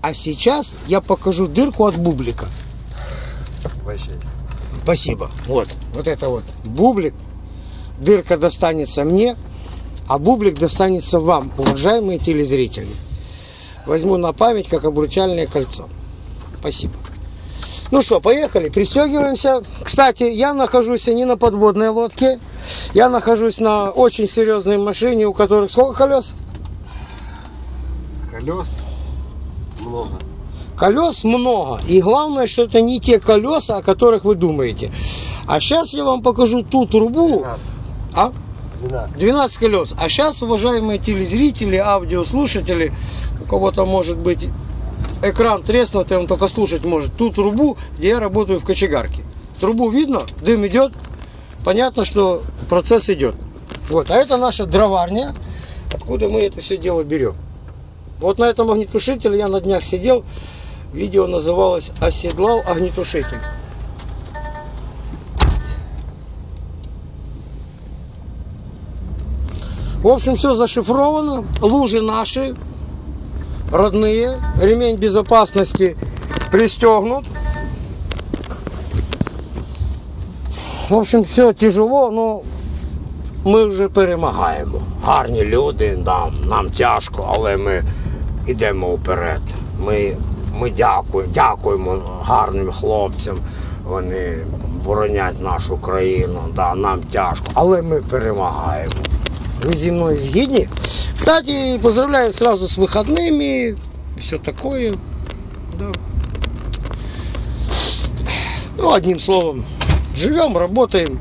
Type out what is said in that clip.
А сейчас я покажу дырку от бублика. Обращайся. Спасибо. Вот, вот это вот бублик. Дырка достанется мне, а бублик достанется вам, уважаемые телезрители. Возьму на память, как обручальное кольцо. Спасибо. Ну что, поехали, пристегиваемся. Кстати, я нахожусь не на подводной лодке, я нахожусь на очень серьезной машине, у которых сколько колес? Колес много. Колес много. И главное, что это не те колеса, о которых вы думаете. А сейчас я вам покажу ту трубу. 12. А? 12. 12 колес. А сейчас, уважаемые телезрители, аудиослушатели, у кого-то может быть экран треснутый, он только слушать может, ту трубу, где я работаю в кочегарке. Трубу видно, дым идет, понятно, что процесс идет. Вот, а это наша дроварня, откуда мы это все дело берем. Вот на этом огнетушителе я на днях сидел, видео называлось «Оседлал огнетушитель». В общем, все зашифровано, лужи наши, родные, ремень безопасности пристегнут. В общем, все тяжело, но ми вже перемагаємо. Гарні люди, нам, нам тяжко, але ми Ідемо вперед. Ми ми дякуємо, дякуємо гарним хлопцям. Вони боронять нашу країну, да, нам тяжко, але ми перемагаємо. Ви зі мною згідні. Кстати, поздравляю сразу з вихідними, все таке. Да. Ну, одним словом, живемо, працюємо.